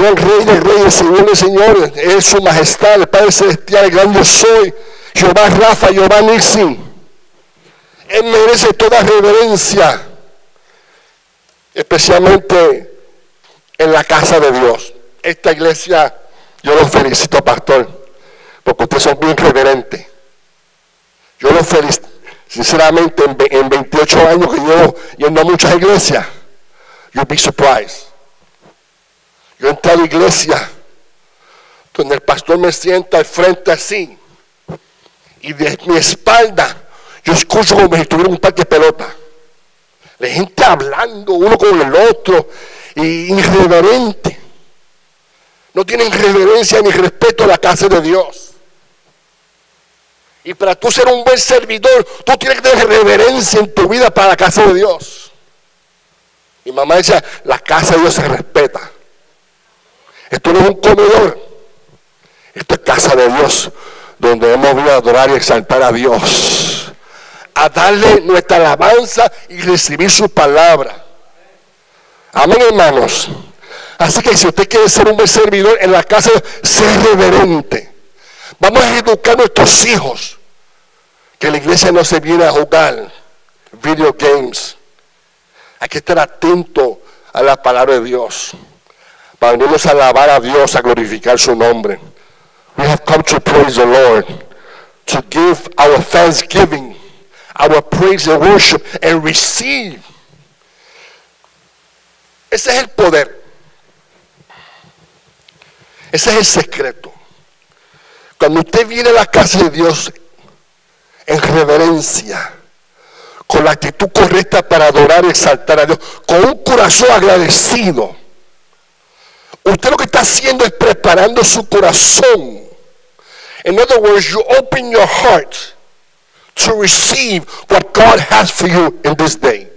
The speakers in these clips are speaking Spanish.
gran rey de reyes, señor de es su majestad, el Padre celestial, el gran yo soy, Jehová Rafa, Jehová Nixon. Él merece toda reverencia, especialmente en la casa de Dios. Esta iglesia, yo los felicito, pastor, porque ustedes son bien reverentes. Yo los felicito, sinceramente, en, 28 años que llevo yendo a muchas iglesias, you'll be surprised. Yo entré a la iglesia donde el pastor me sienta al frente así y de mi espalda yo escucho como si estuviera un parque de pelota. La gente hablando uno con el otro y irreverente. No tienen reverencia ni respeto a la casa de Dios. Y para tú ser un buen servidor, tú tienes que tener reverencia en tu vida para la casa de Dios. Mi mamá decía, la casa de Dios se respeta. Esto no es un comedor. Esto es casa de Dios, donde hemos venido a adorar y exaltar a Dios. A darle nuestra alabanza y recibir su palabra. Amén, hermanos. Así que si usted quiere ser un buen servidor en la casa, sea reverente. Vamos a educar a nuestros hijos. Que la iglesia no se viene a jugar video games. Hay que estar atento a la palabra de Dios venirnos a alabar a Dios, a glorificar su nombre. We have come to praise the Lord, to give our thanksgiving, our praise and worship, and receive. Ese es el poder. Ese es el secreto. Cuando usted viene a la casa de Dios en reverencia, con la actitud correcta para adorar y exaltar a Dios, con un corazón agradecido, Usted lo que está haciendo es preparando su corazón. In other words, you open your heart to receive what God has for you in this day.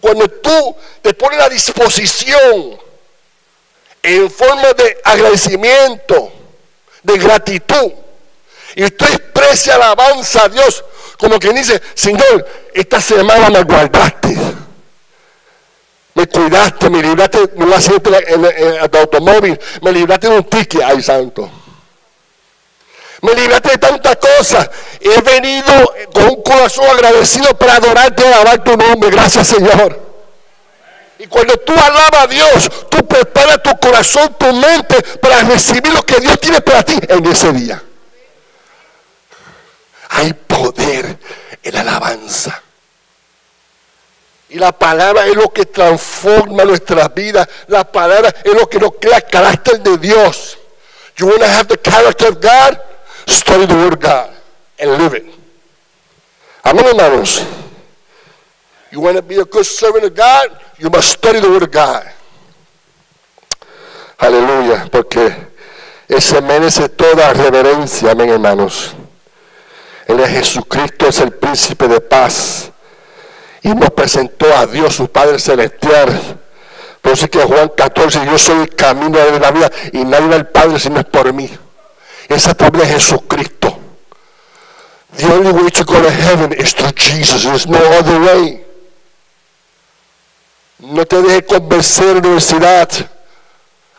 Cuando tú te pones a disposición en forma de agradecimiento, de gratitud, y usted expresa alabanza a Dios, como quien dice, Señor, esta semana me guardaste cuidaste, me libraste de un accidente en, el automóvil, me libraste de un ticket, ay santo. Me libraste de tantas cosas. He venido con un corazón agradecido para adorarte y alabar tu nombre. Gracias, Señor. Y cuando tú alabas a Dios, tú preparas tu corazón, tu mente para recibir lo que Dios tiene para ti en ese día. Hay poder en la alabanza. Y la palabra es lo que transforma nuestras vidas. La palabra es lo que nos crea el carácter de Dios. You want to have the character of God? Study the word of God and live it. Amén, hermanos. You want to be a good servant of God? You must study the word of God. Aleluya, porque ese merece toda reverencia, amén, hermanos. Es Jesucristo, es el príncipe de paz y nos presentó a Dios, su Padre Celestial. Por eso que Juan 14, yo soy el camino de la vida y nadie va al Padre si no es por mí. Esa tabla es Jesucristo. The only way to go to heaven is through Jesus. There's no other way. No te dejes convencer en la universidad.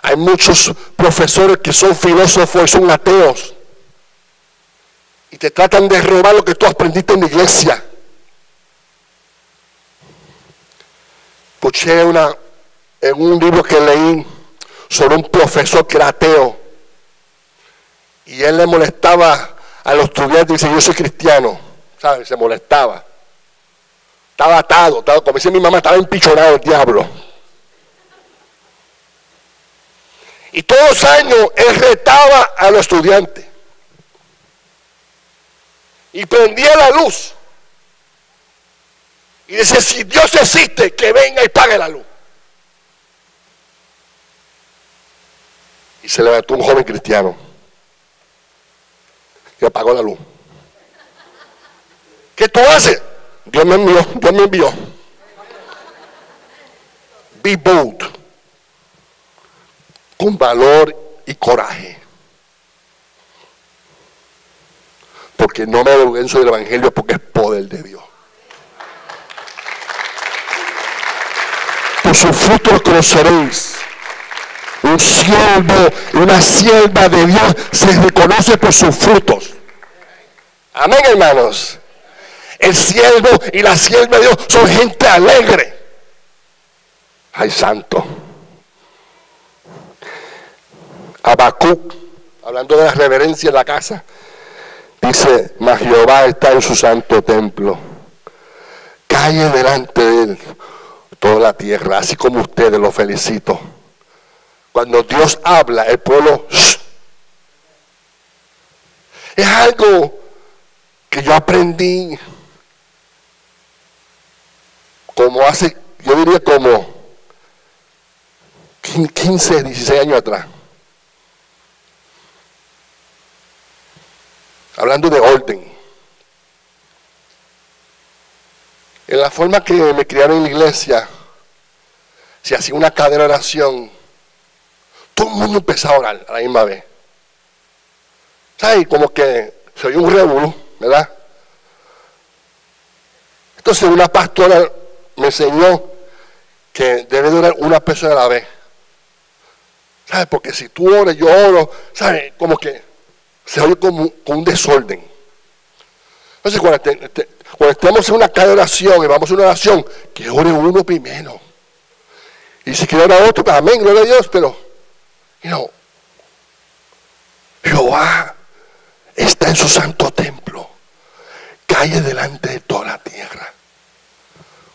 Hay muchos profesores que son filósofos y son ateos. Y te tratan de robar lo que tú aprendiste en la iglesia. Escuché una, en un libro que leí sobre un profesor que era. Y él le molestaba a los estudiantes y dice, yo soy cristiano. ¿Sabes? Se molestaba. Estaba atado, estaba, como dice mi mamá, estaba empichonado el diablo. Y todos los años él retaba a los estudiantes. Y prendía la luz. Y dice, si Dios existe, que venga y pague la luz. Y se levantó un joven cristiano y apagó la luz. ¿Qué tú haces? Dios me envió, Dios me envió. Be bold. Con valor y coraje. Porque no me avergüenzo del Evangelio porque es poder de Dios. Por su fruto conoceréis. Un siervo, una sierva de Dios se reconoce por sus frutos. Amén, hermanos. El siervo y la sierva de Dios son gente alegre. Ay, santo. Habacuc, hablando de la reverencia en la casa, dice, mas Jehová está en su santo templo. Calle delante de él toda la tierra, así como ustedes, lo felicito. Cuando Dios habla, el pueblo... Es algo que yo aprendí como hace, yo diría como 15, 16 años atrás. Hablando de orden. En la forma que me criaron en la iglesia, se hacía una cadena de oración, todo el mundo empezaba a orar a la misma vez. ¿Sabes? Como que se oye un revuelo, ¿verdad? Entonces una pastora me enseñó que debe durar una persona a la vez. ¿Sabes? Porque si tú oras, yo oro, ¿sabes? Como que se oye como, un desorden. Entonces, cuando, estemos en una calle de oración y vamos a una oración, que ore uno primero. Y si quiere orar otro, pues amén, gloria a Dios, pero, you know, Jehová está en su santo templo, calle delante de toda la tierra.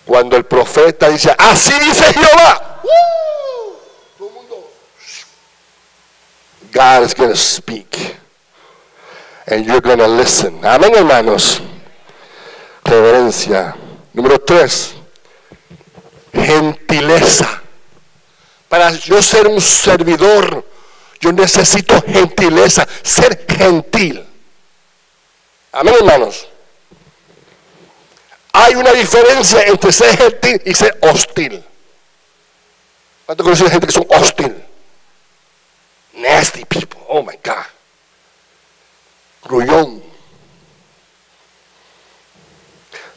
Cuando el profeta dice, así dice Jehová, todo el mundo, God is going to speak. And you're going to listen. Amén, hermanos. Reverencia. Número tres, gentileza. Para yo ser un servidor, yo necesito gentileza, ser gentil. Amén, hermanos. Hay una diferencia entre ser gentil y ser hostil. ¿Cuánto conocen gente que son hostil? Nasty people. Oh my God. Grullón.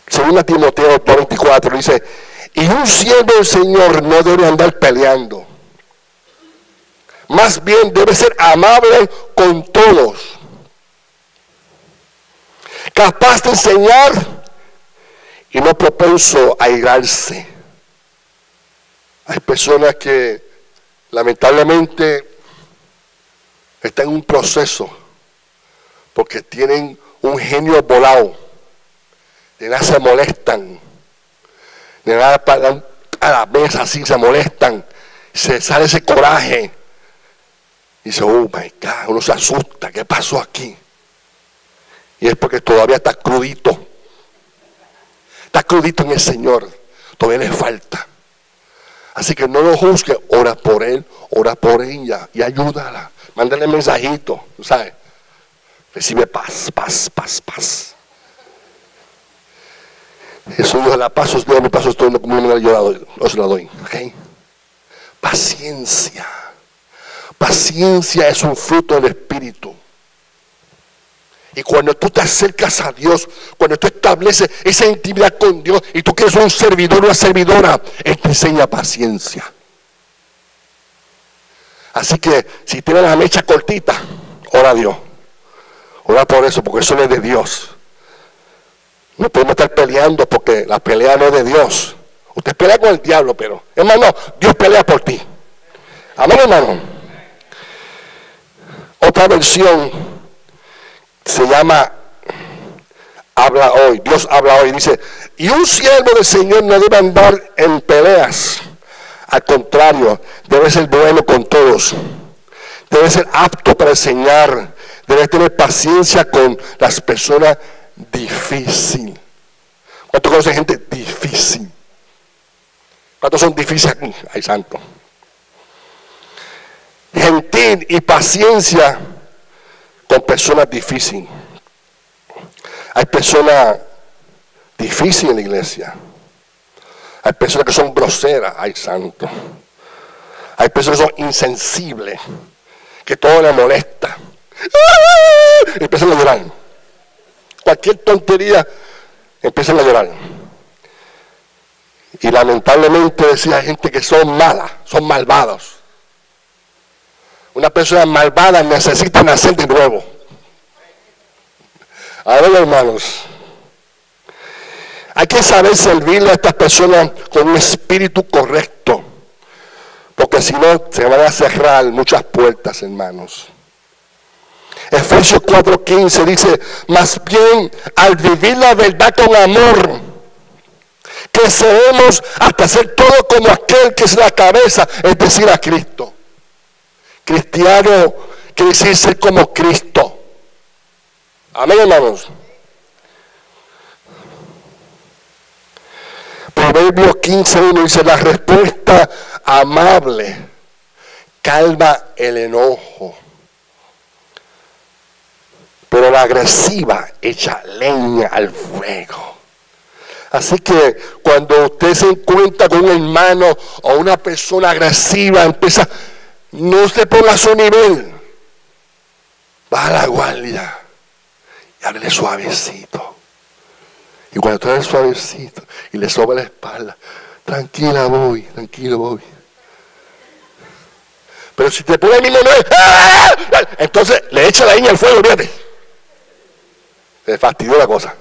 Según Timoteo 24 dice, y un siervo del Señor no debe andar peleando. Más bien debe ser amable con todos. Capaz de enseñar y no propenso a irarse. Hay personas que lamentablemente están en un proceso porque tienen un genio volado. De nada se molestan. De nada para a la mesa así se molestan. Se sale ese coraje. Y dice, oh my God, uno se asusta. ¿Qué pasó aquí? Y es porque todavía está crudito. Está crudito en el Señor. Todavía le falta. Así que no lo juzgue. Ora por él, ora por ella y ayúdala. Mándale mensajito, ¿sabes? Recibe paz, paz, paz, paz. Jesús dijo, la paz os doy, mi paz os doy, me yo os la doy. Paciencia. Paciencia es un fruto del Espíritu. Y cuando tú te acercas a Dios, cuando tú estableces esa intimidad con Dios y tú quieres un servidor una servidora, Él te enseña paciencia. Así que si tienes la mecha cortita, ora a Dios. Ora por eso, porque eso es de Dios. No podemos estar peleando porque la pelea no es de Dios. Usted pelea con el diablo, pero hermano, Dios pelea por ti. Amén, hermano. Otra versión se llama habla hoy, Dios habla hoy, dice, y un siervo del Señor no debe andar en peleas, al contrario, debe ser bueno con todos, debe ser apto para enseñar, debe tener paciencia con las personas difíciles. ¿Cuántos conocen gente difícil? ¿Cuántos son difíciles aquí? Ay, santo. Gentil y paciencia con personas difíciles. Hay personas difíciles en la iglesia. Hay personas que son groseras, ay santo. Hay personas que son insensibles, que todo les molesta. Y empiezan a llorar. Cualquier tontería, empiezan a llorar. Y lamentablemente decía gente que son malas, son malvados. Una persona malvada necesita nacer de nuevo. A ver, hermanos. Hay que saber servirle a estas personas con un espíritu correcto. Porque si no, se van a cerrar muchas puertas, hermanos. Efesios 4:15 dice, más bien al vivir la verdad con amor, creceremos hasta ser todo como aquel que es la cabeza, es decir, a Cristo. Cristiano quiere decir ser como Cristo. Amén, hermanos. Proverbios 15.1 dice, la respuesta amable calma el enojo, pero la agresiva echa leña al fuego. Así que cuando usted se encuentra con un hermano o una persona agresiva, empieza, no se ponga a su nivel. Va a la guardia y háblele suavecito. Y cuando tú suavecito y le soba la espalda, tranquila voy, tranquilo voy. Pero si te pone el mismo ¡ah! entonces le echa la leña al fuego, fíjate. Se fastidió la cosa.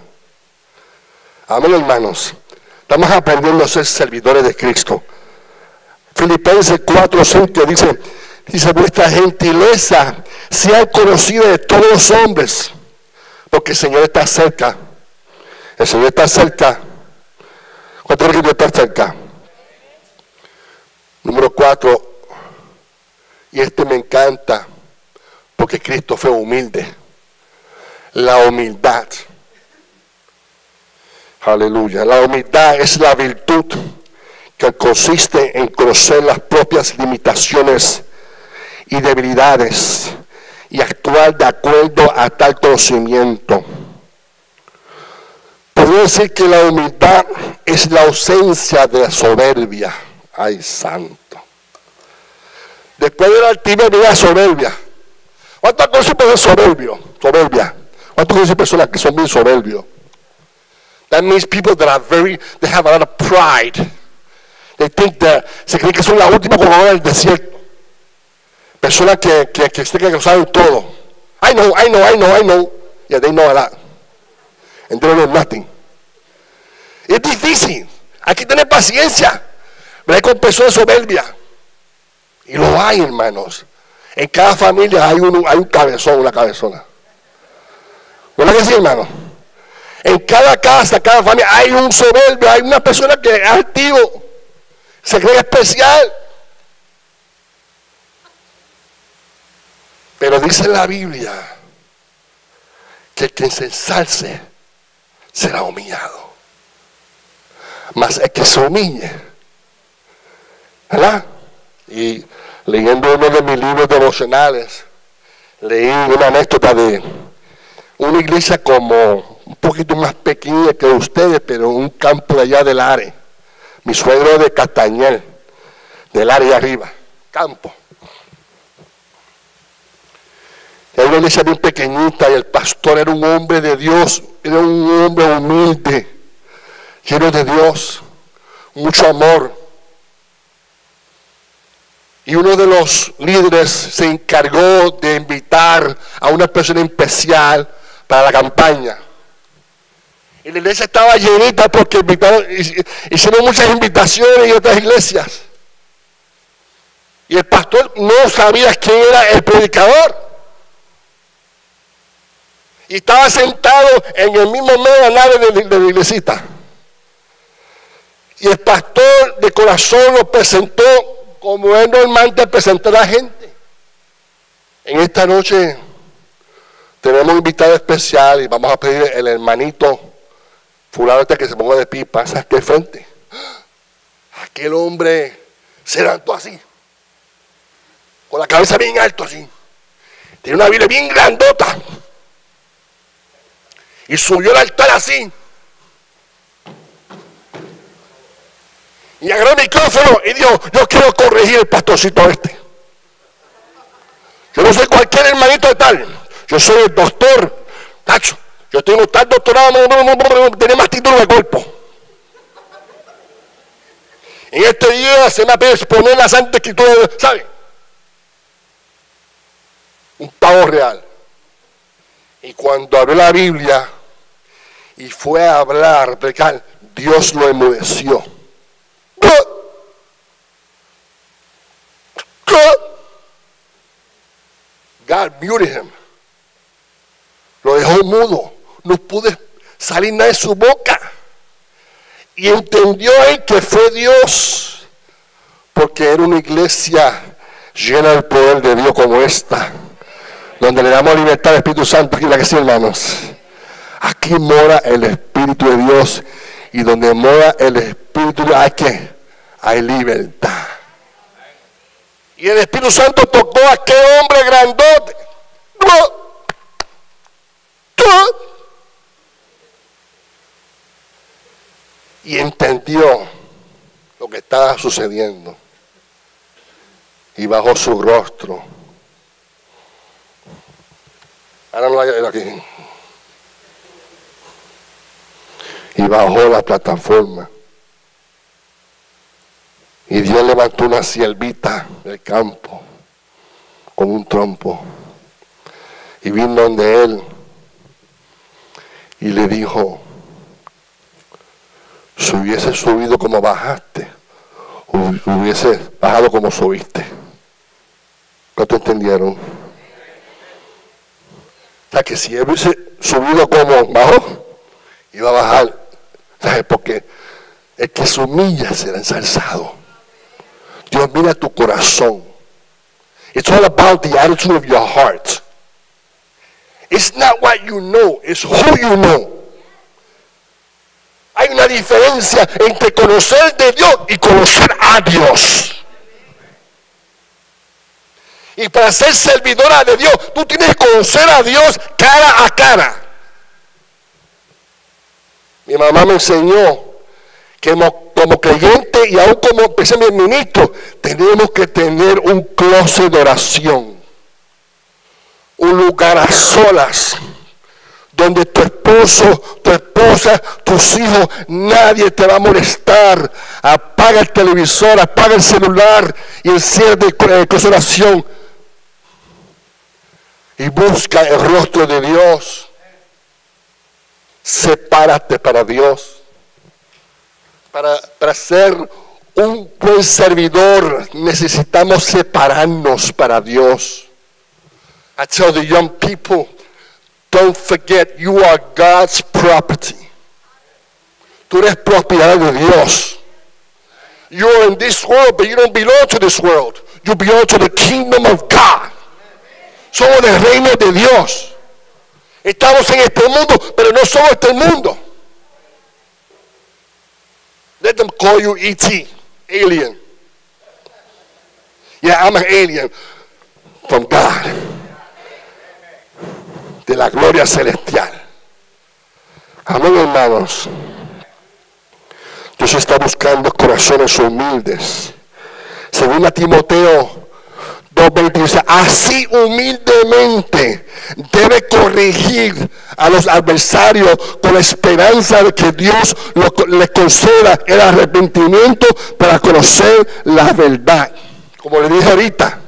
Amén, hermanos. Estamos aprendiendo a ser servidores de Cristo. Filipenses 4, 5 dice, dice, vuestra gentileza sea conocida de todos los hombres, porque el Señor está cerca. El Señor está cerca. ¿Cuánto es que está cerca? Número 4, y este me encanta, porque Cristo fue humilde. La humildad Aleluya. La humildad es la virtud que consiste en conocer las propias limitaciones y debilidades y actuar de acuerdo a tal conocimiento. Podría decir que la humildad es la ausencia de la soberbia. Ay, santo. Después de la altivez viene la soberbia. ¿Cuántas cosas de soberbio? Soberbia. ¿Cuántas conocen personas que son bien soberbios? That means people that are very, they have a lot of pride. They think that, se creen que son la última Coca-Cola del desierto. Personas que, que, que, que lo saben todo. I know, I know, I know, I know. Yeah, they know a lot. And they don't know nothing. Es difícil. Hay que tener paciencia. Ver con personas soberbia. Y lo hay, hermanos. En cada familia hay un, hay un cabezón, una cabezona. ¿Verdad que sí, hermano? En cada casa, cada familia, hay un soberbio, hay una persona que es activo, se cree especial. Pero dice la Biblia que el que se ensalce será humillado. Mas el que se humille, ¿verdad? Y leyendo uno de mis libros devocionales, leí una anécdota de una iglesia como un poquito más pequeña que ustedes, pero un campo de allá del área. Mi suegro de Castañel, del área arriba, campo. Era una iglesia bien pequeñita y el pastor era un hombre de Dios, era un hombre humilde, lleno de Dios, mucho amor. Y uno de los líderes se encargó de invitar a una persona especial para la campaña. Y la iglesia estaba llenita porque hicieron muchas invitaciones en otras iglesias. Y el pastor no sabía quién era el predicador. Y estaba sentado en el mismo medio de la nave de, de la iglesita. Y el pastor de corazón lo presentó como es normalmente presentar a la gente. En esta noche tenemos un invitado especial y vamos a pedir el hermanito fulano este que se ponga de pie pasa aquí frente. Aquel hombre se levantó así, con la cabeza bien alto así. Tiene una Biblia bien grandota. Y subió al altar así. Y agarró el micrófono y dijo, yo quiero corregir el pastorcito este. Yo no soy cualquier hermanito de tal. Yo soy el doctor Tacho. Yo tengo tal doctorado, tiene más títulos de cuerpo. En este día se me ha exponer la Santa Escritura, ¿sabe? un pavo real. Y cuando abrió la Biblia y fue a hablar, Dios lo enmudeció. God muted him. Lo dejó mudo. No pude salir nada de su boca. Y entendió él que fue Dios. Porque era una iglesia llena del poder de Dios como esta. Donde le damos libertad al Espíritu Santo. Aquí la que hermanos. Aquí mora el Espíritu de Dios. Y donde mora el Espíritu de que hay libertad. Y el Espíritu Santo tocó a aquel hombre grandote. Y entendió lo que estaba sucediendo. Y bajó su rostro. Ahora no la aquí. Y bajó la plataforma. Y Dios levantó una siervita del campo con un trompo. Y vino donde él y le dijo, si hubiese subido como bajaste, hubiese bajado como subiste. ¿Cuánto entendieron? O sea, que si hubiese subido como bajó, iba a bajar. ¿Sabes? Porque el que se humilla será ensalzado. Dios mira tu corazón. It's all about the attitude of your heart. It's not what you know, it's who you know. Hay una diferencia entre conocer de Dios y conocer a Dios. Y para ser servidora de Dios, tú tienes que conocer a Dios cara a cara. Mi mamá me enseñó que como creyente y aún como mi ministro, tenemos que tener un closet de oración, un lugar a solas, donde tu esposo, tu esposa, tus hijos, nadie te va a molestar. Apaga el televisor, apaga el celular y enciende de oración y busca el rostro de Dios. Sepárate para Dios para, ser un buen servidor necesitamos separarnos para Dios. I tell the young people, don't forget you are God's property. Tú eres propiedad de Dios. You're in this world, but you don't belong to this world. You belong to the kingdom of God. Somos del reino de Dios. Estamos en este mundo, pero no somos este mundo. Let them call you E.T., alien. Yeah, I'm an alien from God. De la gloria celestial. Amén, hermanos. Dios está buscando corazones humildes. Según a Timoteo dice, así humildemente debe corregir a los adversarios con la esperanza de que Dios le conceda el arrepentimiento para conocer la verdad. Como le dije ahorita,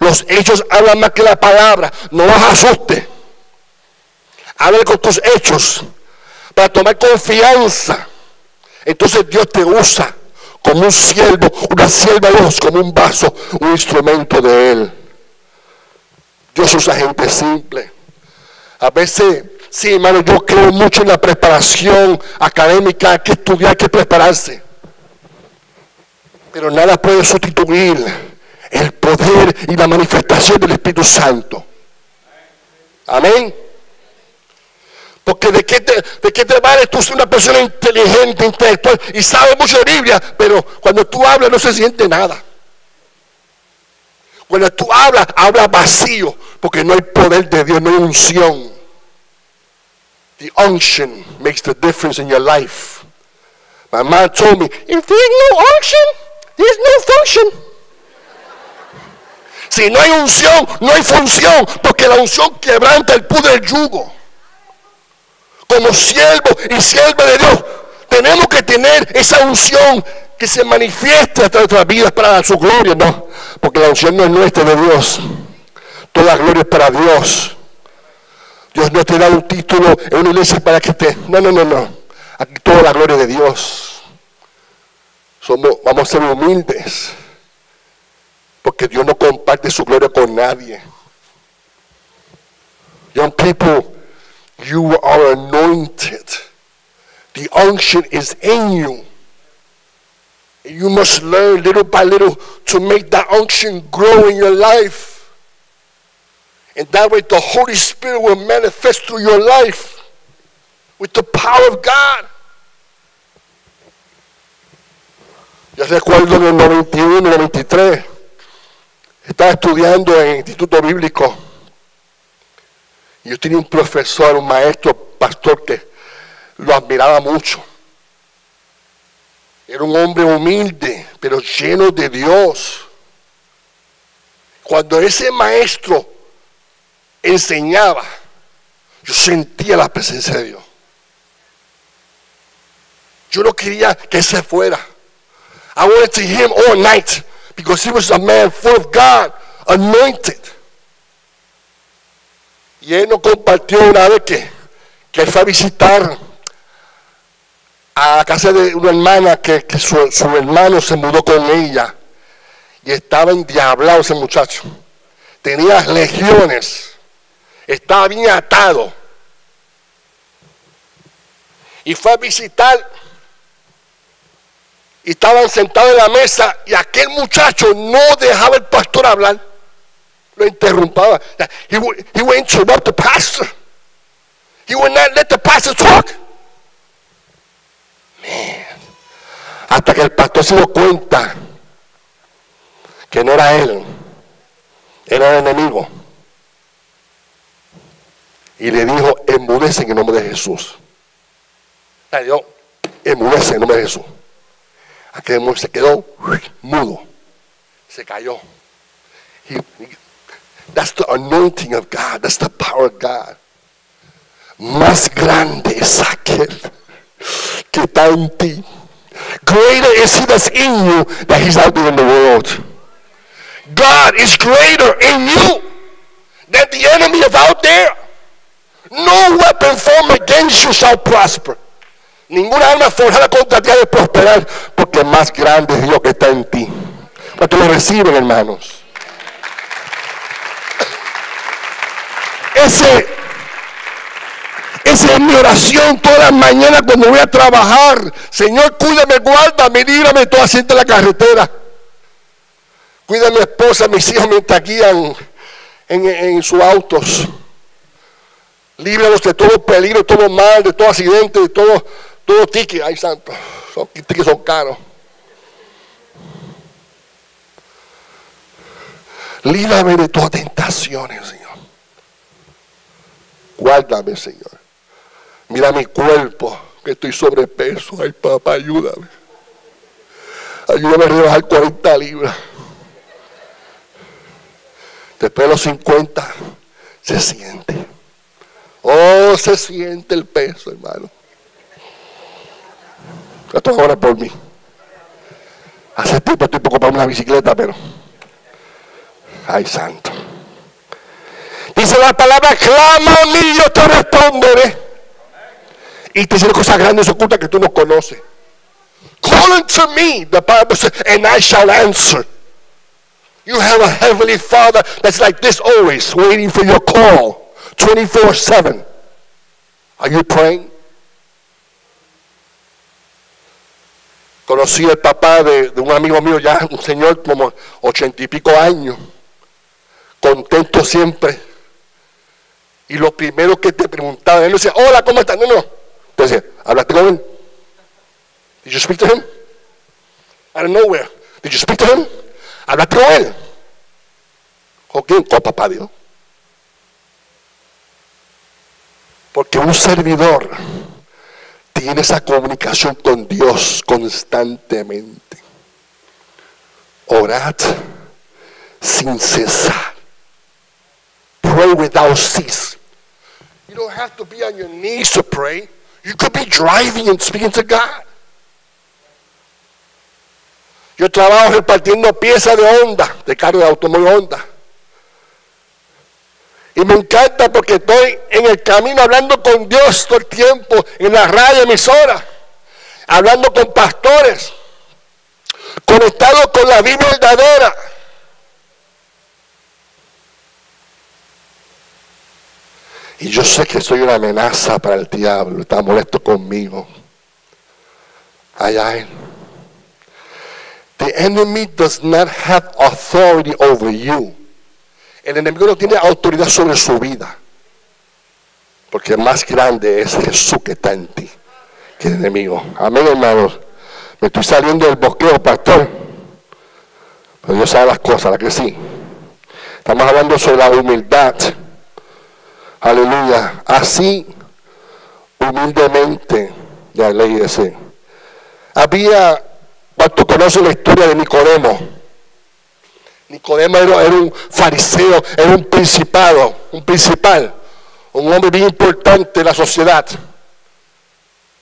los hechos hablan más que la palabra. No vas a asuste. Habla con tus hechos para tomar confianza. Entonces Dios te usa como un siervo, una sierva de Dios, como un vaso, un instrumento de Él. Dios usa gente simple. A veces, sí, hermano, yo creo mucho en la preparación académica, hay que estudiar, hay que prepararse. Pero nada puede sustituir el poder y la manifestación del Espíritu Santo. Amén. Porque de qué te, de qué te vale tú ser una persona inteligente, intelectual y sabes mucho de Biblia, pero cuando tú hablas no se siente nada. Cuando tú hablas, hablas vacío, porque no hay poder de Dios, no hay unción. The unction makes the difference in your life. My mom told me, if there's no unction, there's no function. Si no hay unción, no hay función, porque la unción quebranta el poder yugo como siervo y sierva de Dios, tenemos que tener esa unción que se manifieste hasta nuestras vidas para su gloria, no, porque la unción no es nuestra de Dios. toda gloria es para Dios. Dios no te da un título en una iglesia para que te... No, no, no, no. Aquí toda la gloria de Dios. Somos, vamos a ser humildes. Porque Dios no comparte su gloria con nadie. Young people, you are anointed. The unction is in you. You must learn little by little to make that unction grow in your life. And that way the Holy Spirit will manifest through your life with the power of God. Yo recuerdo en el 91, 93, estaba estudiando en el Instituto Bíblico yo tenía un profesor, un maestro, pastor que lo admiraba mucho. Era un hombre humilde, pero lleno de Dios. Cuando ese maestro enseñaba, yo sentía la presencia de Dios. Yo no quería que se fuera. I wanted to him all night because he was a man full of God, anointed. Y él nos compartió una vez que, que fue a visitar a la casa de una hermana que, su, hermano se mudó con ella y estaba endiablado ese muchacho. Tenía legiones, estaba bien atado. Y fue a visitar y estaban sentados en la mesa y aquel muchacho no dejaba el pastor hablar. Lo interrumpaba. He would, he would interrupt the pastor. He would not let the pastor talk. Man. Hasta que el pastor se dio cuenta que no era él, era el enemigo. Y le dijo, enmudece en el nombre de Jesús. Le dijo, enmudece en el nombre de Jesús. Aquel se quedó mudo. Se cayó. He, that's the anointing of God. That's the power of God. Más grande es aquel que está en ti. Greater is he that's in you that he's out there in the world. God is greater in you than the enemy of out there. No weapon formed against you shall prosper. Ninguna arma forjada contra ti ha de prosperar, porque más grande es Dios que está en ti. Cuando lo reciben, hermanos. Ese, esa es mi oración todas las mañanas cuando voy a trabajar. Señor, cuídame, guárdame, líbrame todo así en la carretera. Cuida a mi esposa, mis hijos mientras guían en, en sus autos. Líbranos de todo peligro, de todo mal, de todo accidente, de todo todo tickets, ay santo, son tickets son caros. Líbrame de todas tentaciones. Guárdame, Señor. Mira mi cuerpo, que estoy sobrepeso. Ay, papá, ayúdame. Ayúdame a rebajar 40 libras. Después de los 50, se siente. Oh, se siente el peso, hermano. Esto ahora por mí. Hace tiempo estoy poco para una bicicleta, pero. Ay, santo. Dice la palabra, clama a mí, yo te responderé. Y te dice cosas grandes ocultas que tú no conoces. Call unto me, the Bible says, and I shall answer. You have a heavenly Father that's like this always, waiting for your call, 24 7. Are you praying? Conocí al papá de, un amigo mío, ya un señor como ochenta y pico años, contento siempre. Y lo primero que te preguntaba, él decía, hola, ¿cómo estás? No, no. Entonces, ¿hablaste con él? Did you speak to him? Out of nowhere. Did you speak to him? ¿Hablaste con él? ¿Con quién? Con papá. Porque un servidor tiene esa comunicación con Dios constantemente. Orad sin cesar. Pray without cease. You don't have to be on your knees to pray. You could be driving and speaking to God. Yo trabajo repartiendo piezas de onda, de carro de automóvil onda. Y me encanta porque estoy en el camino hablando con Dios todo el tiempo, en la radio emisora, hablando con pastores, conectado con la Biblia verdadera. Y yo sé que soy una amenaza para el diablo, está molesto conmigo. Ay, ay. The enemy does not have authority over you. El enemigo no tiene autoridad sobre su vida. Porque más grande es Jesús que está en ti que el enemigo. Amén, hermanos. Me estoy saliendo del bosqueo, pastor. Pero Dios sabe las cosas, la que sí. Estamos hablando sobre la humildad. Aleluya. Así, humildemente, ya leí ese. Había, cuando conoce la historia de Nicodemo. Nicodemo era, un fariseo, era un principado, un principal, un hombre bien importante en la sociedad.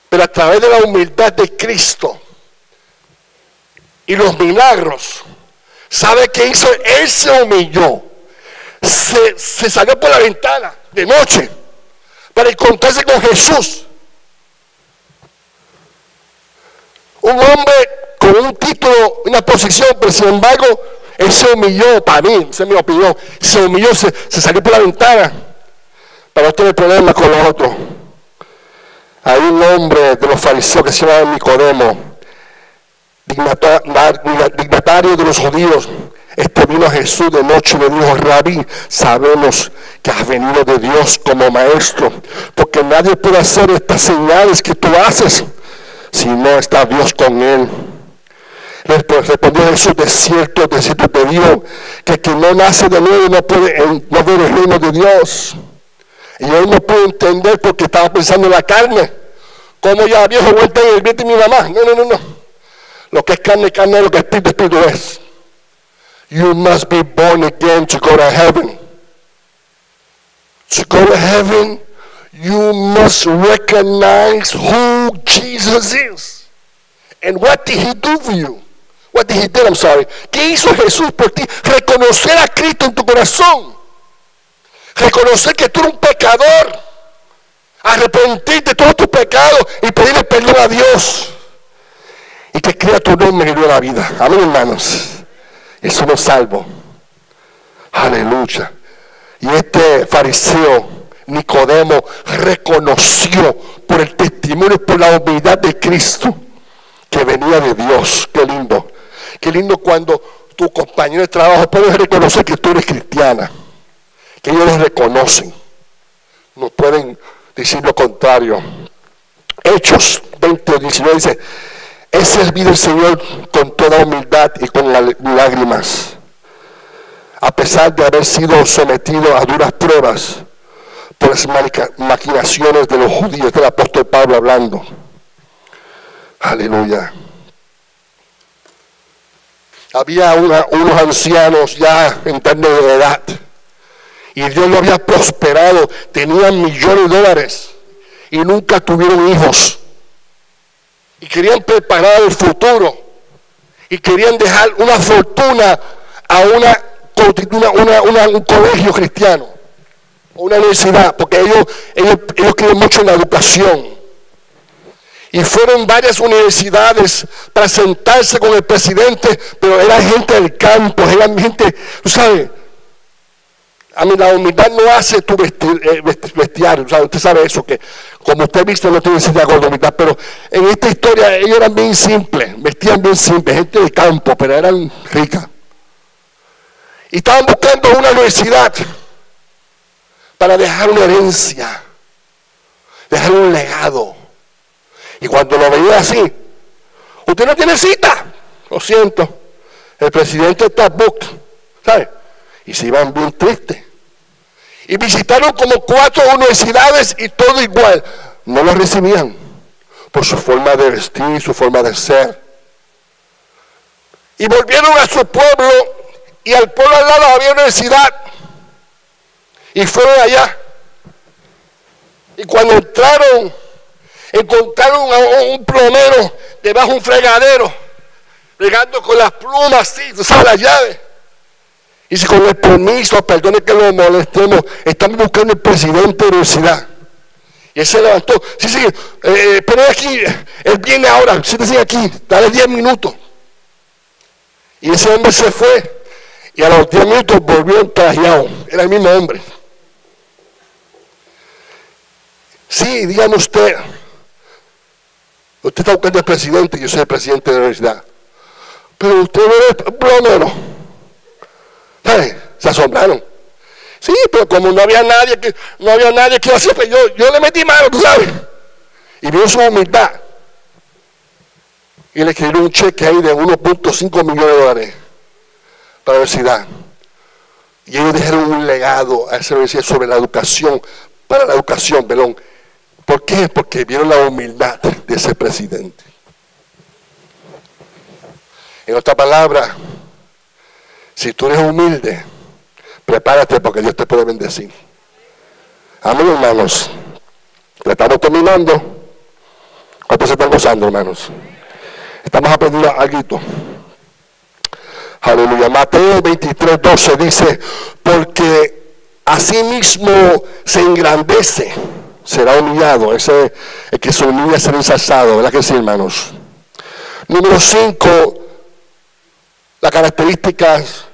Pero a través de la humildad de Cristo y los milagros, ¿sabe qué hizo? Él se humilló, se salió por la ventana de noche para encontrarse con Jesús. Un hombre con un título, una posición, pero sin embargo, él se humilló para mí, esa es mi opinión. Se humilló, se, salió por la ventana para no tener problemas con los otros. Hay un hombre de los fariseos que se llama Nicodemo, dignatario de los judíos, vino a Jesús de noche y le dijo, Rabí, sabemos que has venido de Dios como maestro, porque nadie puede hacer estas señales que tú haces si no está Dios con él. Respondió Jesús, de cierto, de cierto te digo, que quien no nace de nuevo no puede no ver el reino de Dios. Y él no puede entender porque estaba pensando en la carne. Como ya viejo vuelta en el vientre de mi mamá. No, no, no, no. Lo que es carne, carne, lo que es espíritu, espíritu es. You must be born again to go to heaven. To go to heaven, you must recognize who Jesus is. And what did he do for you? What did he do? I'm sorry. ¿Qué hizo Jesús por ti? Reconocer a Cristo en tu corazón. Reconocer que tú eres un pecador. Arrepentirte de todos tus pecados y pedirle perdón a Dios. Y que crea tu nombre en la vida. Amén, hermanos. Eso nos salvo. Aleluya. Y este fariseo, Nicodemo, reconoció por el testimonio y por la humildad de Cristo que venía de Dios. Qué lindo. Qué lindo cuando tu compañero de trabajo puede reconocer que tú eres cristiana. Que ellos lo reconocen. No pueden decir lo contrario. Hechos 20, 19 dice, He servido al Señor con toda humildad y con lágrimas, a pesar de haber sido sometido a duras pruebas por las maquinaciones de los judíos, del apóstol Pablo hablando. Aleluya. Había unos ancianos ya en términos de edad y Dios lo había prosperado, tenían millones de dólares y nunca tuvieron hijos y querían preparar el futuro y querían dejar una fortuna a una, una, un colegio cristiano, una universidad, porque ellos, ellos, creen mucho en la educación. Y fueron varias universidades para sentarse con el presidente, pero era gente del campo, eran gente, tú sabes, a mí la humildad no hace tu eh, vestir, usted sabe eso, que como usted visto no tiene necesidad de humildad, pero en esta historia ellos eran bien simples, vestían bien simples, gente de campo, pero eran ricas. Y estaban buscando una universidad para dejar una herencia, dejar un legado. Y cuando lo veía así, usted no tiene cita, lo siento, el presidente está booked, ¿sabe? Y se iban bien tristes. Y visitaron como cuatro universidades y todo igual. No lo recibían por su forma de vestir, su forma de ser. Y volvieron a su pueblo y al pueblo al lado había universidad. Y fueron allá. Y cuando entraron, encontraron a un plomero debajo de un fregadero, regando con las plumas, así, sabes, las llaves. Y si con el permiso, perdone que lo molestemos, estamos buscando el presidente de la universidad. Y él se levantó. Sí, sí, eh, pero aquí, él viene ahora, siéntese aquí, dale 10 minutos. Y ese hombre se fue. Y a los 10 minutos volvió trajeado. Era el mismo hombre. Sí, dígame usted. Usted está buscando el presidente, yo soy el presidente de la universidad. Pero usted no es plomero. Se asombraron. Sí, pero como no había nadie que, no había nadie que hacía, pues yo, yo le metí mano, tú sabes. Y vio su humildad. Y le escribió un cheque ahí de 1.5 millones de dólares para la universidad. Y ellos dejaron un legado a esa universidad sobre la educación, para la educación, Belón. ¿Por qué? Porque vieron la humildad de ese presidente. En otra palabra, si tú eres humilde, prepárate porque Dios te puede bendecir. Amén, hermanos. Le estamos terminando. ¿Cuántos se están gozando, hermanos? Estamos aprendiendo algo. Aleluya. Mateo 23, 12 dice, porque asimismo se engrandece, será humillado. Ese el que se humilla será ensalzado, ¿verdad que sí, hermanos? Número 5, las características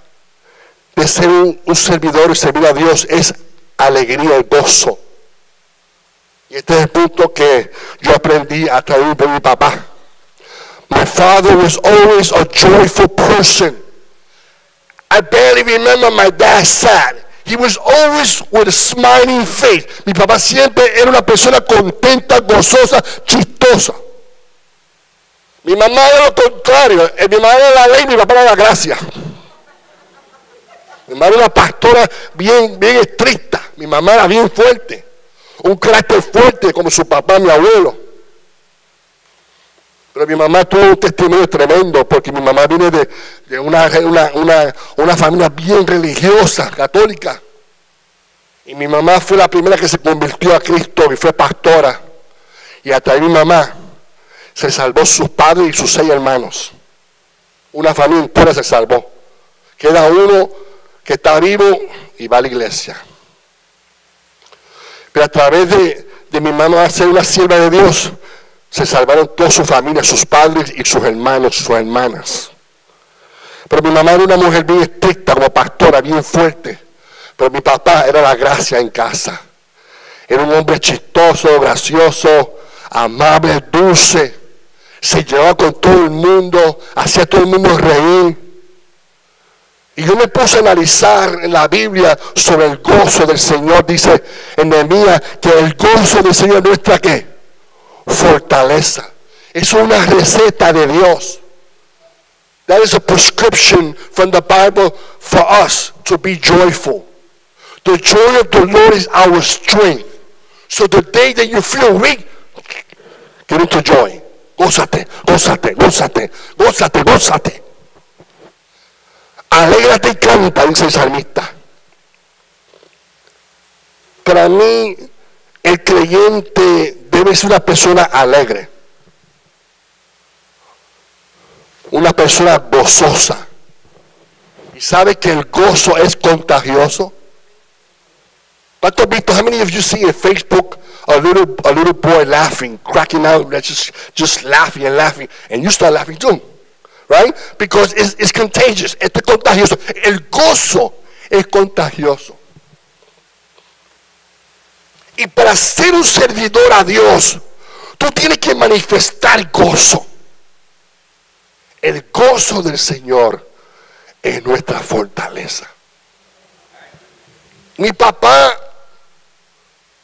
de ser un, servidor y servir a Dios es alegría y gozo. Y este es el punto que yo aprendí a través de mi papá. My father was always a joyful person. I barely remember my dad sad. He was always with a smiling face. Mi papá siempre era una persona contenta, gozosa, chistosa. Mi mamá era lo contrario. Eh, mi mamá era la ley, mi papá era la gracia. Mi mamá era una pastora bien, bien estricta. Mi mamá era bien fuerte. Un carácter fuerte como su papá, mi abuelo. Pero mi mamá tuvo un testimonio tremendo porque mi mamá viene de, una, una, familia bien religiosa, católica. Y mi mamá fue la primera que se convirtió a Cristo y fue pastora. Y hasta ahí mi mamá se salvó sus padres y sus seis hermanos. Una familia entera se salvó. Queda uno que está vivo y va a la iglesia. Pero a través de, de mi mamá hacer una sierva de Dios, se salvaron toda su familia, sus padres y sus hermanos, sus hermanas. Pero mi mamá era una mujer bien estricta, como pastora, bien fuerte. Pero mi papá era la gracia en casa. Era un hombre chistoso, gracioso, amable, dulce. Se llevaba con todo el mundo, hacía a todo el mundo reír. Y yo me puse a analizar en la Biblia sobre el gozo del Señor. Dice en que el gozo del Señor nuestra que fortaleza. Es una receta de Dios. That is a prescription from the Bible for us to be joyful. The joy of the Lord is our strength. So the day that you feel weak, get into joy. Gózate, gózate, gózate, gózate, gózate. Alégrate y canta, dice el salmista. Para mí, el creyente debe ser una persona alegre, una persona gozosa. ¿Y sabe que el gozo es contagioso? ¿Cuántos visto? How many of you see in Facebook a little, a little boy laughing, cracking out, just, just laughing and laughing, and you start laughing too? Right? Because it's, it's contagious. Es contagioso. El gozo es contagioso. Y para ser un servidor a Dios, tú tienes que manifestar gozo. El gozo del Señor es nuestra fortaleza. Mi papá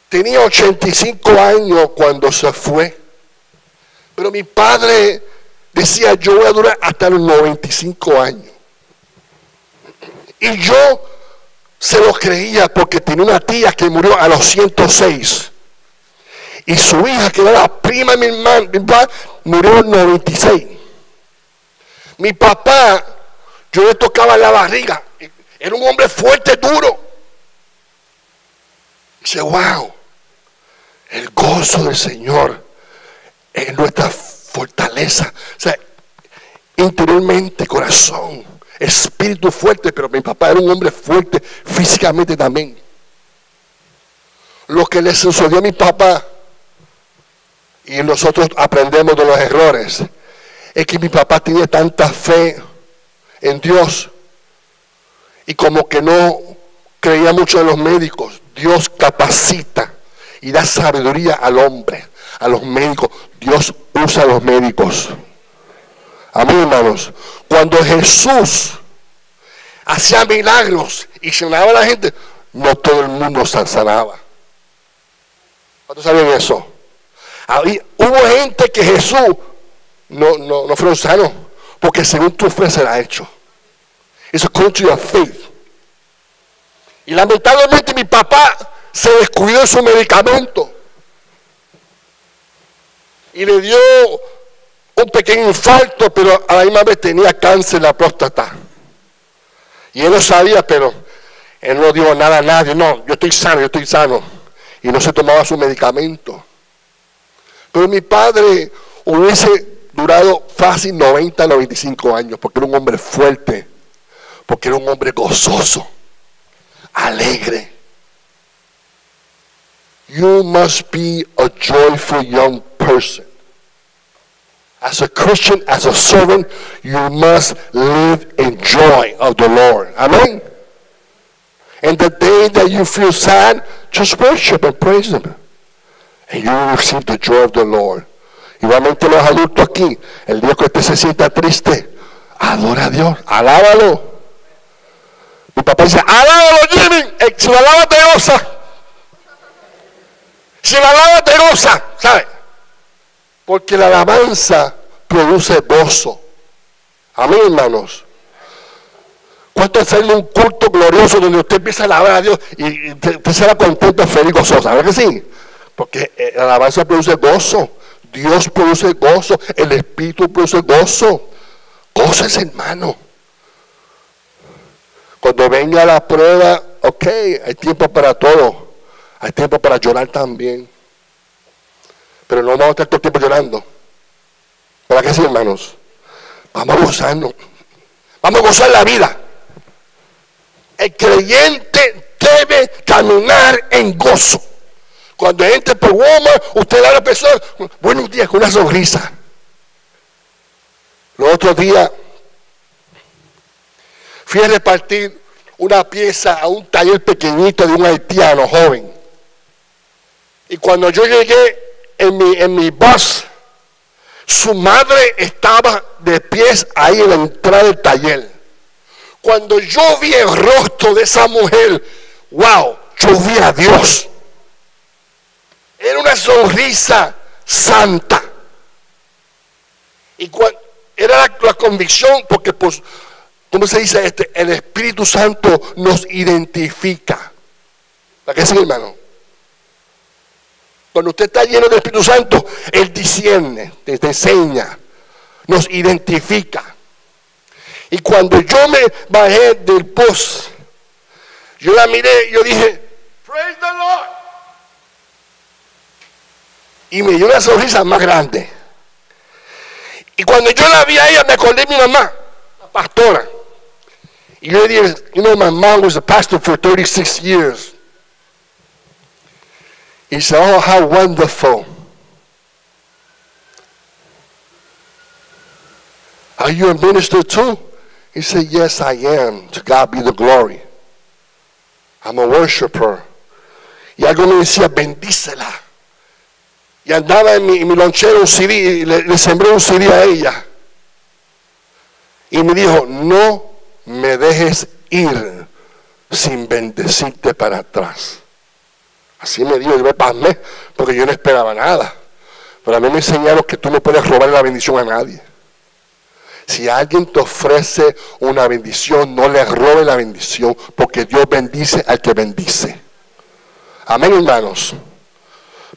tenía 85 años cuando se fue, pero mi padre decía, yo voy a durar hasta los 95 años. Y yo se lo creía porque tenía una tía que murió a los 106. Y su hija, que era la prima de mi hermano, murió los 96. Mi papá, yo le tocaba la barriga. Era un hombre fuerte, duro. Dice, wow, el gozo del Señor es nuestra fortaleza. O sea, interiormente, corazón, espíritu fuerte, pero mi papá era un hombre fuerte físicamente también. Lo que le sucedió a mi papá, y nosotros aprendemos de los errores, es que mi papá tenía tanta fe en Dios y como que no creía mucho en los médicos. Dios capacita y da sabiduría al hombre, a los médicos. Dios usa a los médicos. Amén, hermanos. Cuando Jesús hacía milagros y sanaba a la gente, no todo el mundo se sanaba. ¿Cuántos saben eso? hubo gente que Jesús no, no, no fueron sanos, porque según tu fe será hecho. Eso es according to faith. Y lamentablemente mi papá se descuidó de su medicamento. Y le dio un pequeño infarto, pero a la misma vez tenía cáncer en la próstata. Y él lo sabía, pero él no dio nada a nadie. No, yo estoy sano, yo estoy sano. Y no se tomaba su medicamento. Pero mi padre hubiese durado fácil 90, 95 años, porque era un hombre fuerte, porque era un hombre gozoso, alegre. You must be a joyful young person. As a Christian, as a servant, you must live in joy of the Lord. Amen. And the day that you feel sad, just worship and praise Him. And you will receive the joy of the Lord. Igualmente los adultos aquí, el día que usted se sienta triste, adora a Dios, alábalo. Mi papá dice, alábalo Jimmy, eh, si la alaba te goza. Si la alaba te goza, ¿sabe? Porque la alabanza produce gozo. Amén, hermanos. ¿Cuánto hacer un culto glorioso donde usted empieza a alabar a Dios y usted será contento, feliz, gozoso? ¿Sabes que sí? Porque eh, la alabanza produce gozo. Dios produce gozo, el Espíritu produce gozo. Gozo es hermano. Cuando venga la prueba, ok, hay tiempo para todo. Hay tiempo para llorar también. Pero no vamos a estar todo el tiempo llorando. ¿Para qué sí, hermanos? Vamos a gozarnos. Vamos a gozar la vida. El creyente debe caminar en gozo. Cuando entre por Walmart, usted da a la persona, buenos días, con una sonrisa. Los otros días fui a repartir una pieza a un taller pequeñito de un haitiano joven. Y cuando yo llegué en mi, en mi bus, su madre estaba de pies ahí en la entrada del taller. Cuando yo vi el rostro de esa mujer, wow, yo vi a Dios. Era una sonrisa santa. Y era la, convicción, porque pues, ¿cómo se dice este? El Espíritu Santo nos identifica. ¿Para qué sí, hermano? Cuando usted está lleno del Espíritu Santo, Él discierne, te, enseña, nos identifica. Y cuando yo me bajé del post, yo la miré, yo dije, Praise the Lord y me dio una sonrisa más grande. Y cuando yo la vi a ella, me acordé de mi mamá, la pastora. Y yo le dije, you know, my mom was a pastor for 36 years. He said, oh, how wonderful. Are you a minister too? He said, yes, I am. To God be the glory. I'm a worshiper. Y algo me decía, bendícela. Y andaba en mi, lonchero un CD y le, sembré un CD a ella. Y me dijo, no me dejes ir sin bendecirte para atrás. Así me dijo, yo me pasmé, porque yo no esperaba nada. Pero a mí me enseñaron que tú no puedes robar la bendición a nadie. Si alguien te ofrece una bendición, no le robe la bendición, porque Dios bendice al que bendice. Amén, hermanos.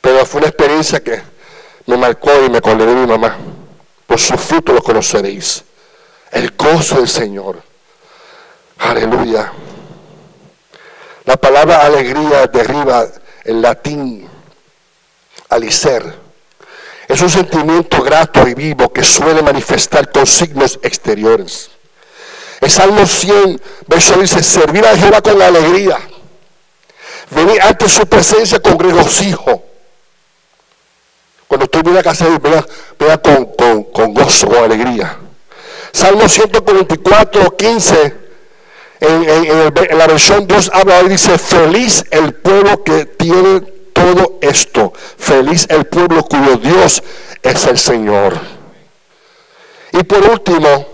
Pero fue una experiencia que me marcó y me de mi mamá. Por su fruto lo conoceréis. El gozo del Señor. Aleluya. La palabra alegría deriva en latín alicer. Es un sentimiento grato y vivo que suele manifestar con signos exteriores. El Salmo 100, verso dice, servir a Jehová con alegría. Venir ante su presencia con regocijo. Cuando tú vienes a casa, vea, con, con, con gozo, con alegría. Salmo 144, 15 en, la versión Dios habla y dice, feliz el pueblo que tiene todo esto. Feliz el pueblo cuyo Dios es el Señor. Y por último,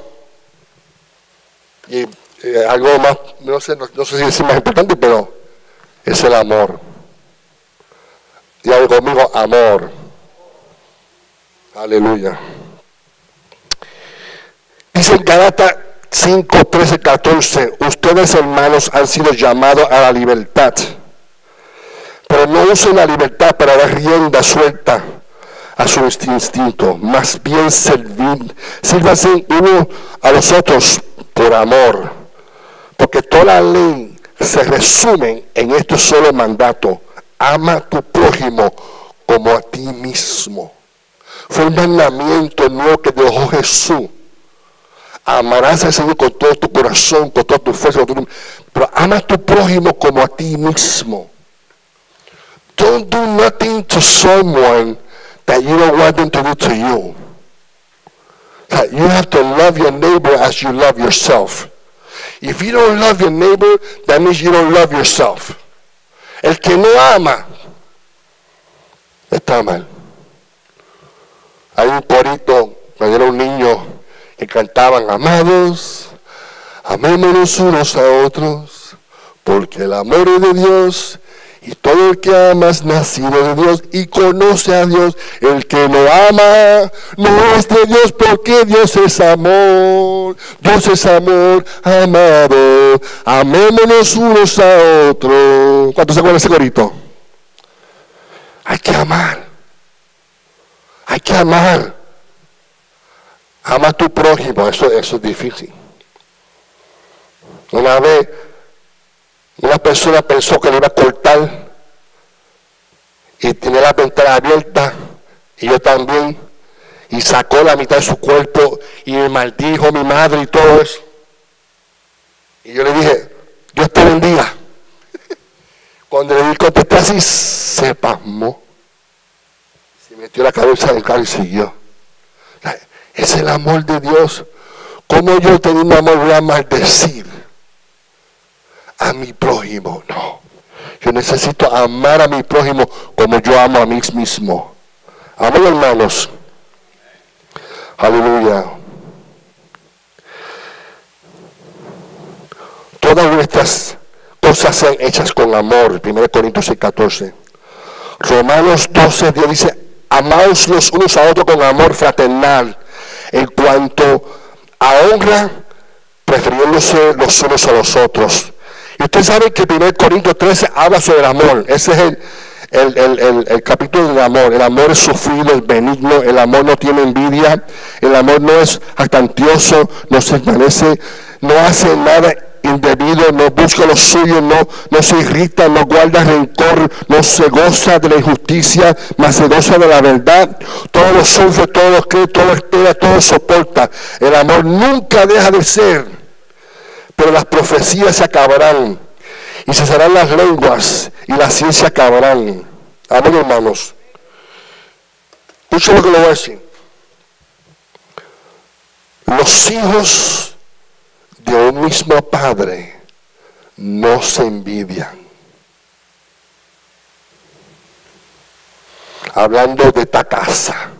y eh, algo más, no sé, si es más importante, pero es el amor. Y algo conmigo, amor. Aleluya. Dice en Galata 5, 13, 14, ustedes hermanos han sido llamados a la libertad, pero no usen la libertad para dar rienda suelta a su instinto, más bien servir, sírvanse uno a los otros por amor, porque toda la ley se resume en este solo mandato, ama a tu prójimo como a ti mismo. Fue un mandamiento nuevo que dejó Jesús Amarás al Señor con todo tu corazón, con toda tu fuerza, pero ama a tu prójimo como a ti mismo. Don't do nothing to someone that you don't want them to do to you. You have to love your neighbor as you love yourself. If you don't love your neighbor, that means you don't love yourself. El que no ama está mal. Hay un corito cuando era un niño que cantaban, amados, amémonos unos a otros, porque el amor es de Dios y todo el que ama es nacido de Dios y conoce a Dios. El que no ama no es de Dios porque Dios es amor. Dios es amor, amado. Amémonos unos a otros. ¿Cuántos se acuerdan ese corito? Hay que amar. Hay que amar. Ama a tu prójimo, eso, eso es difícil. Una vez una persona pensó que le iba a cortar y tenía la ventana abierta y yo también y sacó la mitad de su cuerpo y me maldijo mi madre y todo eso. Y yo le dije, Dios te bendiga. Cuando le di contesté así, se pasmó. Se metió la cabeza en el carro y siguió. Es el amor de Dios. ¿Cómo yo tengo un amor voy a maldecir a mi prójimo? No. Yo necesito amar a mi prójimo como yo amo a mí mismo. Amén, hermanos. Aleluya. Todas nuestras cosas sean hechas con amor. 1 Corintios 14. Romanos 12, Dios dice, amaos los unos a otros con amor fraternal en cuanto a honra, prefiriéndose los unos a los otros. Y usted sabe que 1 Corintios 13 habla sobre el amor. Ese es el, el, capítulo del amor. El amor es sufrido, es benigno, el amor no tiene envidia, el amor no es actantioso, no se desvanece, no hace nada indebido, no busca lo suyo, no, no se irrita, no guarda rencor, no se goza de la injusticia, mas se goza de la verdad. Todo lo sufre, todo lo cree, todo lo espera, todo soporta. El amor nunca deja de ser, pero las profecías se acabarán y cesarán las lenguas y la ciencia acabarán. Amén, hermanos. Escuchen lo que le voy a decir. Los hijos de un mismo Padre no se envidian. Hablando de esta casa,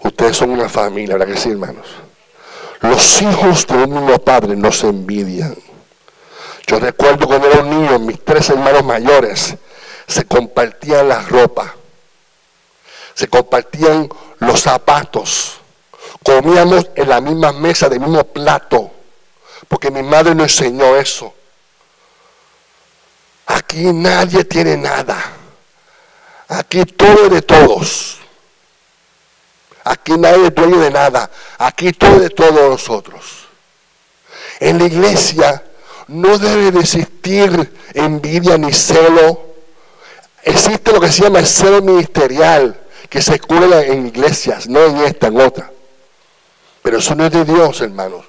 ustedes son una familia, ¿verdad que sí, hermanos? Los hijos de un mismo Padre no se envidian. Yo recuerdo cuando era un niño, mis tres hermanos mayores se compartían la ropa, se compartían los zapatos, comíamos en la misma mesa, del mismo plato porque mi madre nos enseñó eso. Aquí nadie tiene nada. Aquí todo es de todos. Aquí nadie es de nada. Aquí todo es de todos nosotros. En la iglesia no debe de existir envidia ni celo. Existe lo que se llama el celo ministerial, que se cura en iglesias, no en esta, en otra. Pero eso no es de Dios, hermanos.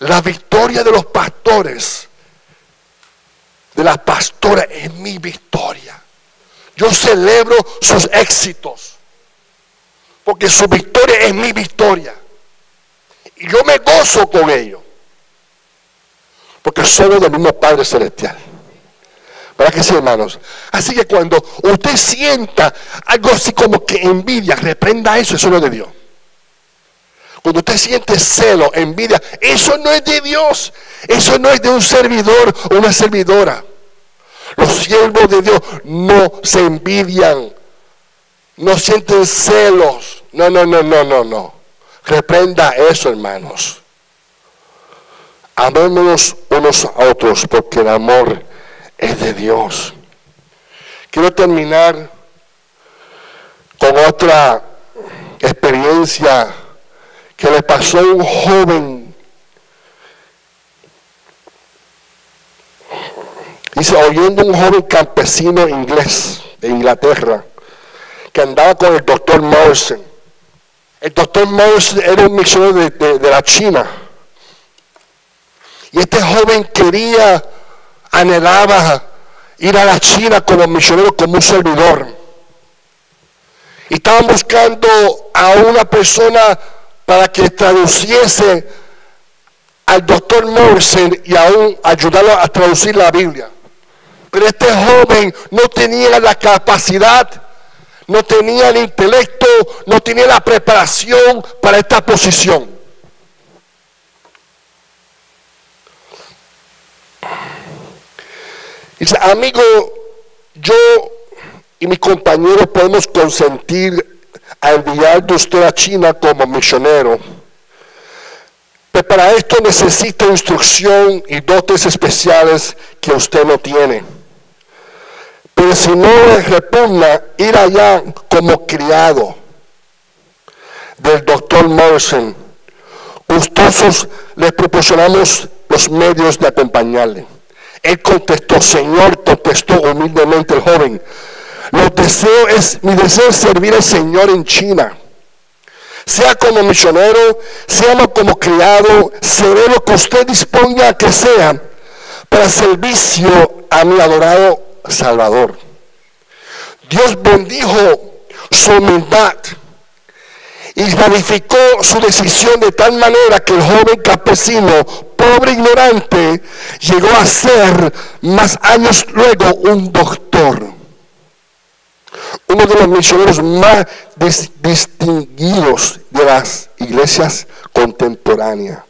La victoria de los pastores, de las pastoras, es mi victoria. Yo celebro sus éxitos, porque su victoria es mi victoria. Y yo me gozo con ellos, porque somos del mismo Padre Celestial. ¿Para que sí, hermanos? Así que cuando usted sienta algo así como que envidia, reprenda eso, eso no es de Dios. Cuando usted siente celo, envidia, eso no es de Dios. Eso no es de un servidor o una servidora. Los siervos de Dios no se envidian, no sienten celos. No, no, no, no, no, no. Reprenda eso, hermanos. Amémonos unos a otros porque el amor es de Dios. Quiero terminar con otra experiencia que le pasó a un joven. Dice, oyendo un joven campesino inglés de Inglaterra que andaba con el doctor Morrison. El doctor Morrison era un misionero de, de la China. Y este joven quería, anhelaba ir a la China como misionero, como un servidor. Y estaban buscando a una persona para que traduciese al doctor Morrison y aún ayudarlo a traducir la Biblia. Pero este joven no tenía la capacidad, no tenía el intelecto, no tenía la preparación para esta posición. Dice, amigo, yo y mis compañeros podemos consentir a enviar usted a China como misionero. Pero para esto necesita instrucción y dotes especiales que usted no tiene. Pero si no le repugna ir allá como criado del doctor Morrison, gustosos le proporcionamos los medios de acompañarle. Él contestó, Señor, contestó humildemente el joven, lo deseo es, mi deseo es servir al Señor en China. Sea como misionero, sea como criado, seré lo que usted disponga que sea para servicio a mi adorado Salvador. Dios bendijo su humildad y ratificó su decisión de tal manera que el joven campesino, pobre ignorante, llegó a ser más años luego un doctor uno de los misioneros más distinguidos de las iglesias contemporáneas.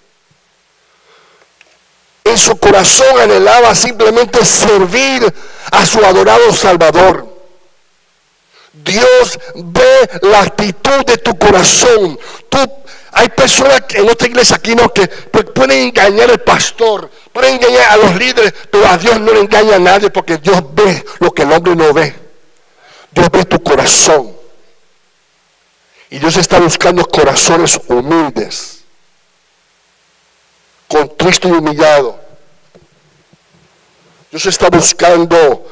En su corazón anhelaba simplemente servir a su adorado Salvador. Dios ve la actitud de tu corazón. Tú, hay personas en nuestra iglesia aquí no que pueden engañar al pastor, pueden engañar a los líderes, pero a Dios no le engaña a nadie porque Dios ve lo que el hombre no ve. Dios ve tu corazón. Y Dios está buscando corazones humildes, contristo y humillado. Dios está buscando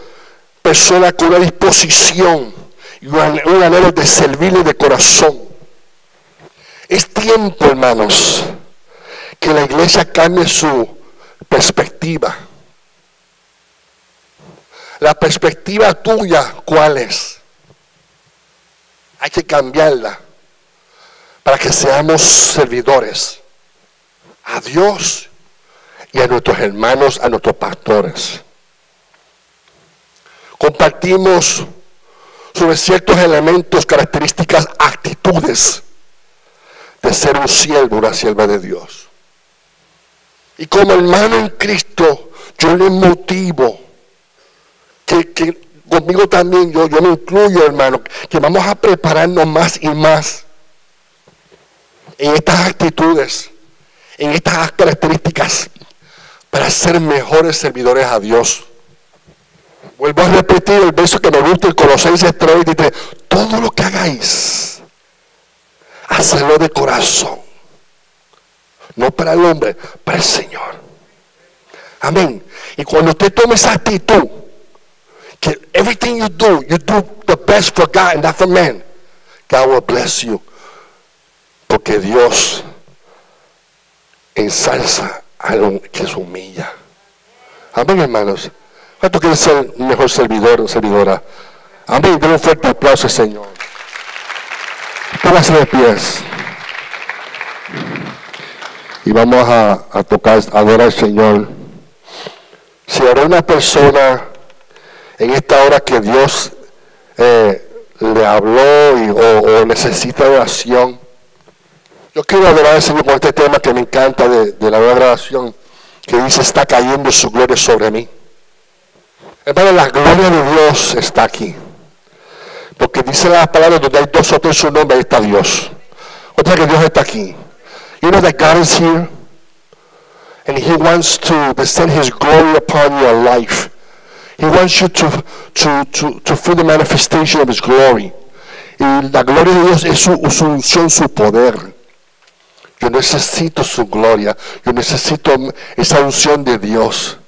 personas con una disposición y un anhelo de servirle de corazón. Es tiempo, hermanos, que la iglesia cambie su perspectiva. La perspectiva tuya, ¿cuál es? Hay que cambiarla para que seamos servidores a Dios y a nuestros hermanos, a nuestros pastores. Compartimos sobre ciertos elementos, características, actitudes de ser un siervo, una sierva de Dios. Y como hermano en Cristo, yo le motivo que, conmigo también, yo, yo me incluyo, hermano, que vamos a prepararnos más y más en estas actitudes, en estas características, para ser mejores servidores a Dios. Vuelvo a repetir el verso que me gusta, el Colosenses 3, dice, todo lo que hagáis, hacerlo de corazón. No para el hombre, para el Señor. Amén. Y cuando usted tome esa actitud, everything you do, you do the best for God and not for man. God will bless you. Porque Dios ensalza al que se humilla. Amén, hermanos. ¿Cuánto quiere ser mejor servidor o servidora? Amén. Denle un fuerte aplauso, Señor. Póngase de pies. Y vamos a, tocar, a adorar al Señor. Si habrá una persona en esta hora que Dios eh, le habló y, o, necesita oración, yo quiero Señor con este tema que me encanta de, la oración, que dice, está cayendo su gloria sobre mí. Hermano, la gloria de Dios está aquí. Porque dice las palabras donde hay dos su nombre, está Dios. Otra que Dios está aquí. You know that God is here. And He wants to descend His glory upon your life. He wants you to, to, to, to feel the manifestation of His glory. Y la gloria de Dios es su, su unción, su poder. Yo necesito su gloria. Yo necesito esa unción de Dios.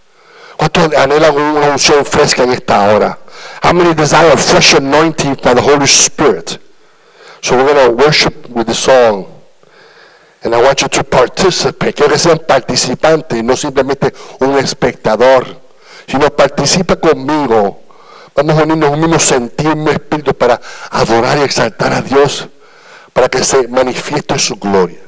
¿Cuántos anhelan una unción fresca en esta hora? How many desire a fresh anointing by the Holy Spirit? So we're going to worship with the song. And I want you to participate. Quiero que sean participantes, no simplemente un espectador, sino participa conmigo. Vamos a unirnos un mismo sentir, un espíritu para adorar y exaltar a Dios, para que se manifieste su gloria.